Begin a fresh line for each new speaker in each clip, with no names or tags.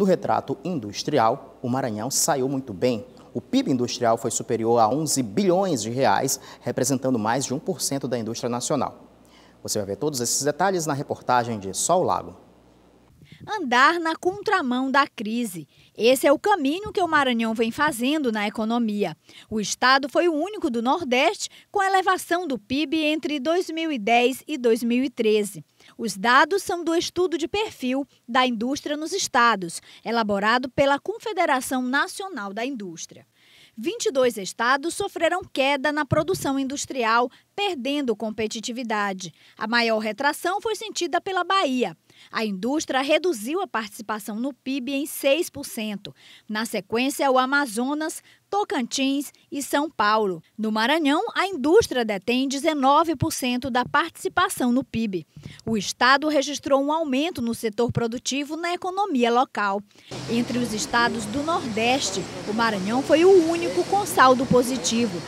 No retrato industrial, o Maranhão saiu muito bem. O PIB industrial foi superior a 11 bilhões de reais, representando mais de 1% da indústria nacional. Você vai ver todos esses detalhes na reportagem de Sol Lago.
Andar na contramão da crise. Esse é o caminho que o Maranhão vem fazendo na economia. O estado foi o único do Nordeste com elevação do PIB entre 2010 e 2013. Os dados são do estudo de perfil da indústria nos estados, elaborado pela Confederação Nacional da Indústria. 22 estados sofreram queda na produção industrial, perdendo competitividade. A maior retração foi sentida pela Bahia. A indústria reduziu a participação no PIB em 6%. Na sequência, o Amazonas, Tocantins e São Paulo. No Maranhão, a indústria detém 19% da participação no PIB. O estado registrou um aumento no setor produtivo na economia local. Entre os estados do Nordeste, o Maranhão foi o único com saldo positivo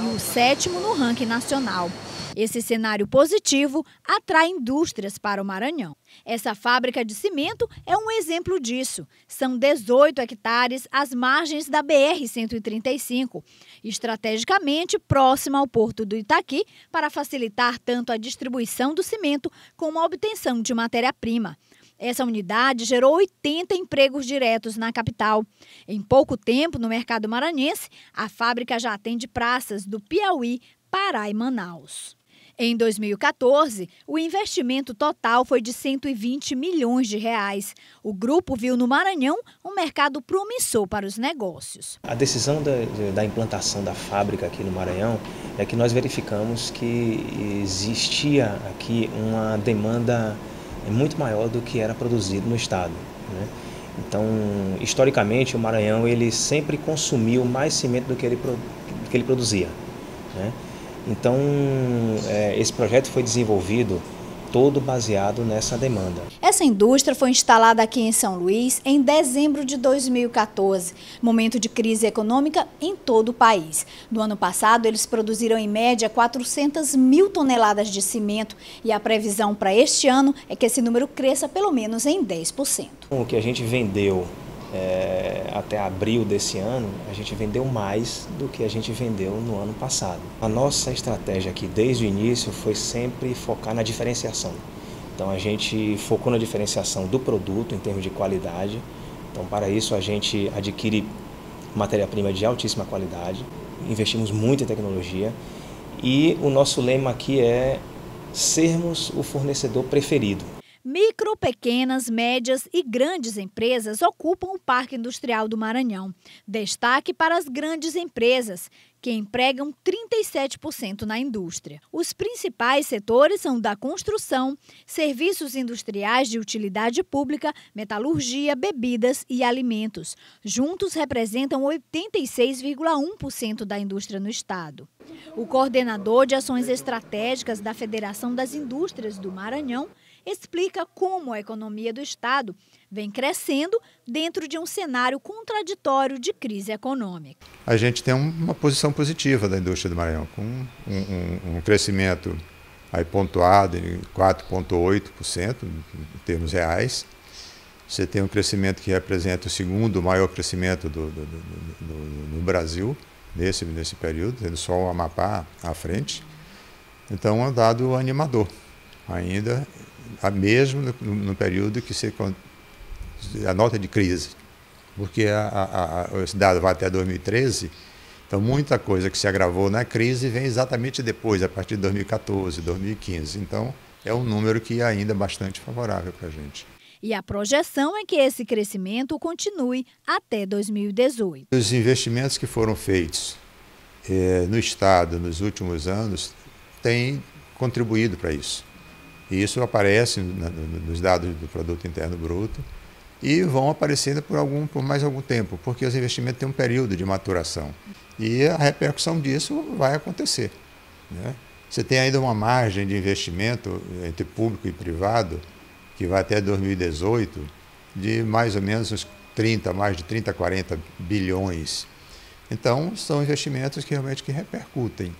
e o sétimo no ranking nacional. Esse cenário positivo atrai indústrias para o Maranhão. Essa fábrica de cimento é um exemplo disso. São 18 hectares às margens da BR-135, estrategicamente próxima ao porto do Itaqui, para facilitar tanto a distribuição do cimento como a obtenção de matéria-prima. Essa unidade gerou 80 empregos diretos na capital. Em pouco tempo, no mercado maranhense, a fábrica já atende praças do Piauí, Pará e Manaus. Em 2014, o investimento total foi de 120 milhões de reais. O grupo viu no Maranhão um mercado promissor para os negócios.
A decisão da, da implantação da fábrica aqui no Maranhão é que nós verificamos que existia aqui uma demanda muito maior do que era produzido no estado. Né? Então, historicamente, o Maranhão ele sempre consumiu mais cimento do que ele, do que ele produzia. Né? Então, é, esse projeto foi desenvolvido todo baseado nessa demanda.
Essa indústria foi instalada aqui em São Luís em dezembro de 2014, momento de crise econômica em todo o país. No ano passado, eles produziram em média 400 mil toneladas de cimento e a previsão para este ano é que esse número cresça pelo menos em 10%.
O que a gente vendeu é, até abril desse ano, a gente vendeu mais do que a gente vendeu no ano passado. A nossa estratégia aqui desde o início foi sempre focar na diferenciação. Então a gente focou na diferenciação do produto em termos de qualidade. Então para isso a gente adquire matéria-prima de altíssima qualidade, investimos muito em tecnologia e o nosso lema aqui é sermos o fornecedor preferido.
Micro, pequenas, médias e grandes empresas ocupam o Parque Industrial do Maranhão. Destaque para as grandes empresas, que empregam 37% na indústria. Os principais setores são da construção, serviços industriais de utilidade pública, metalurgia, bebidas e alimentos. Juntos representam 86,1% da indústria no estado. O coordenador de ações estratégicas da Federação das Indústrias do Maranhão explica como a economia do Estado vem crescendo dentro de um cenário contraditório de crise econômica.
A gente tem uma posição positiva da indústria do Maranhão, com um, um, um crescimento aí pontuado em 4,8% em termos reais. Você tem um crescimento que representa o segundo maior crescimento do, do, do, no Brasil nesse, nesse período, tendo só o Amapá à frente. Então, é um dado animador ainda mesmo no, no período que você a nota de crise, porque a, a, a, esse dado vai até 2013, então muita coisa que se agravou na crise vem exatamente depois, a partir de 2014, 2015. Então é um número que é ainda bastante favorável para a gente.
E a projeção é que esse crescimento continue até 2018.
Os investimentos que foram feitos eh, no Estado nos últimos anos têm contribuído para isso. E isso aparece nos dados do produto interno bruto e vão aparecendo por algum por mais algum tempo, porque os investimentos têm um período de maturação. E a repercussão disso vai acontecer. Né? Você tem ainda uma margem de investimento entre público e privado que vai até 2018 de mais ou menos uns 30, mais de 30, 40 bilhões. Então, são investimentos que realmente que repercutem.